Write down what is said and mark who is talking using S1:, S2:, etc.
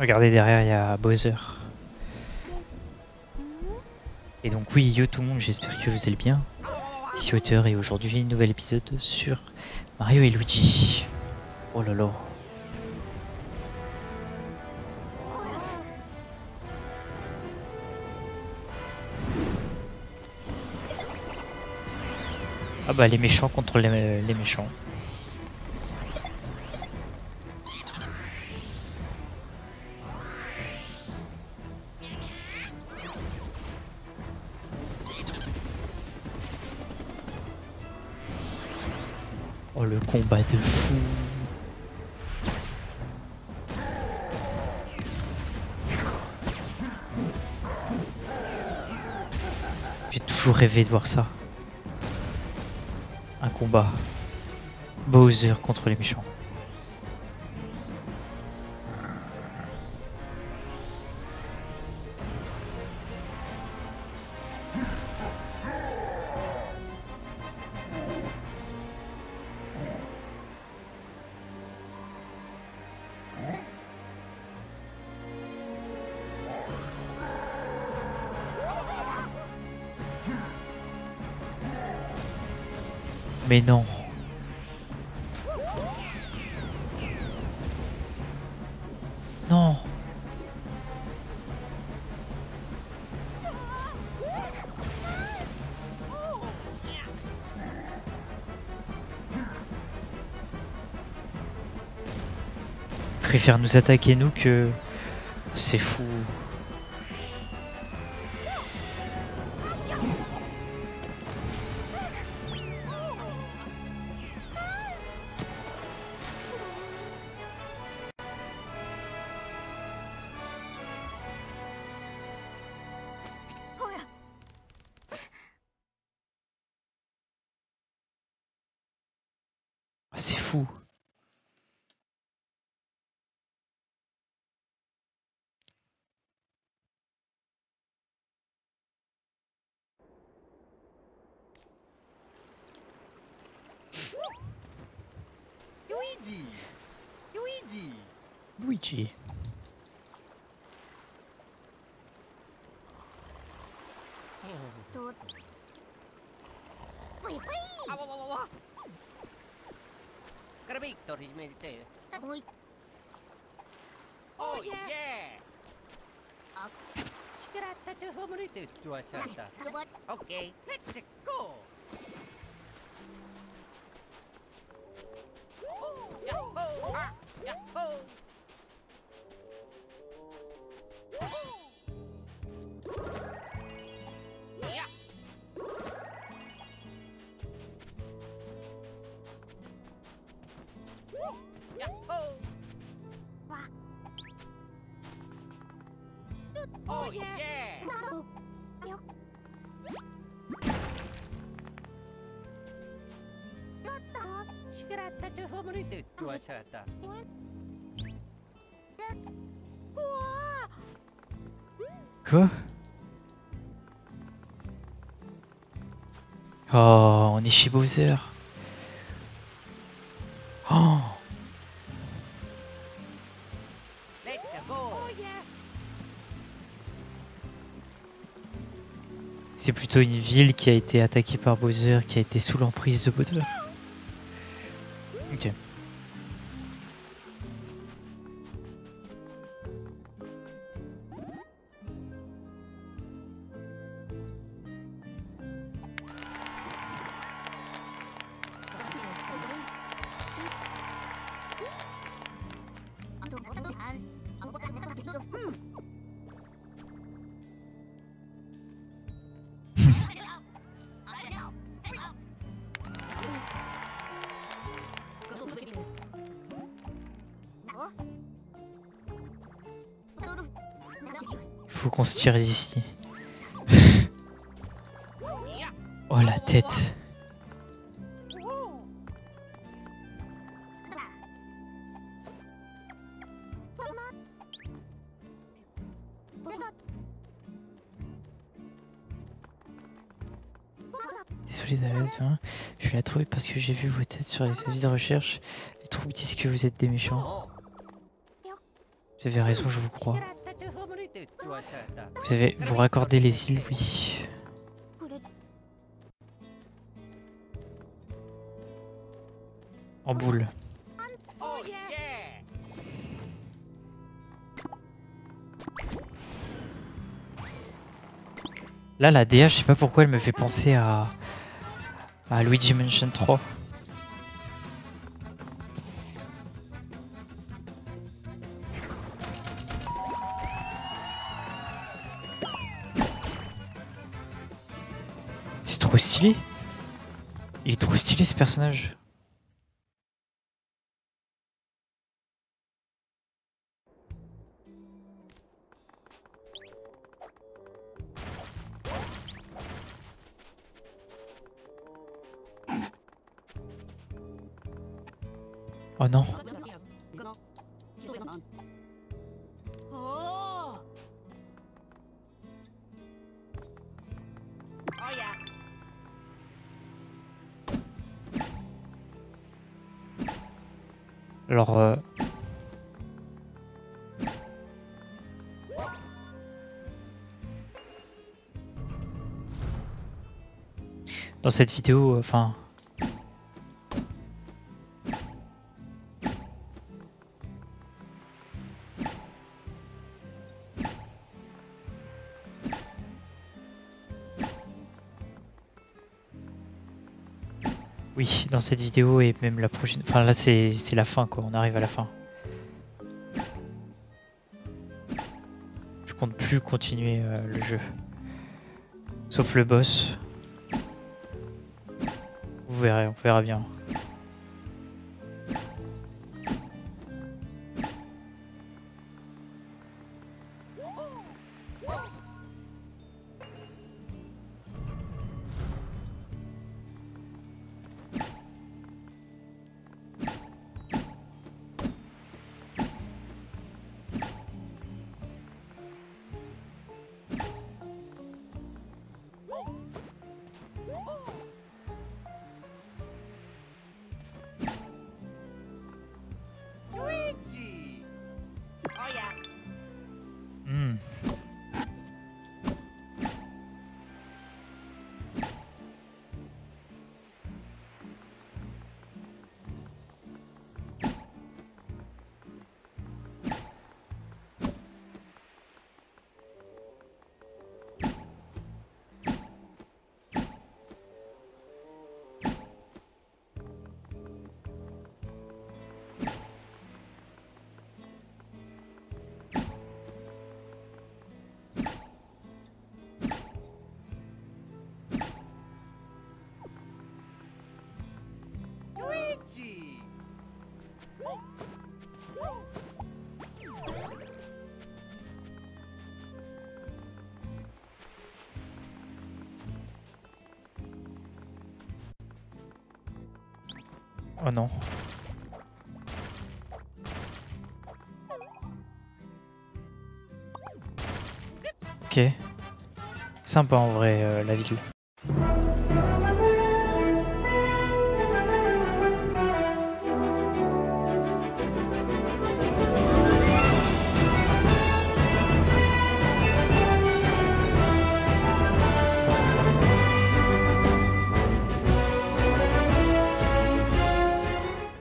S1: Regardez derrière, il y a Bowser. Et donc oui, yo tout le monde, j'espère que vous allez bien. Ici Auteur et aujourd'hui, nouvel épisode sur Mario et Luigi. Oh là. Ah bah les méchants contre les méchants. Oh le combat de fou. J'ai toujours rêvé de voir ça. Un combat. Bowser contre les méchants. Mais non. Non. Ils préfèrent nous attaquer nous que... C'est fou. Fou.
S2: Luigi! Luigi!
S1: Luigi.
S2: Ah, wa, Cara Victor, ci mettete? Voi. Oh, yeah! yeah. Okay. Sgratta, ci sono morite, tu hai salta. Ok, let's go! Oh, yahoo! Ah, yahoo! 야호! 와. 오 예. 나도. 역. 나도.
S1: 시라타 저 소문이 듣고
S2: 살았다.
S1: 우와. 그? 어, on est chez Bowser. Une ville qui a été attaquée par Bowser, qui a été sous l'emprise de Bowser. Ok. Faut qu'on se tire d'ici. Oh la tête. Je la trouver parce que j'ai vu vos têtes sur les avis de recherche. Les troupes disent que vous êtes des méchants. Vous avez raison, je vous crois. Vous avez vous raccordez les îles, oui. En boule. Là, la DH, je sais pas pourquoi elle me fait penser à, à Luigi Mansion 3. C'est trop stylé. Il est trop stylé ce personnage. Oh non. Alors, euh, dans cette vidéo, euh, oui, dans cette vidéo et même la prochaine, enfin là c'est la fin quoi, on arrive à la fin. Je compte plus continuer euh, le jeu, sauf le boss. Vous verrez, on verra bien. Oh non. Ok. Sympa en vrai euh, la ville.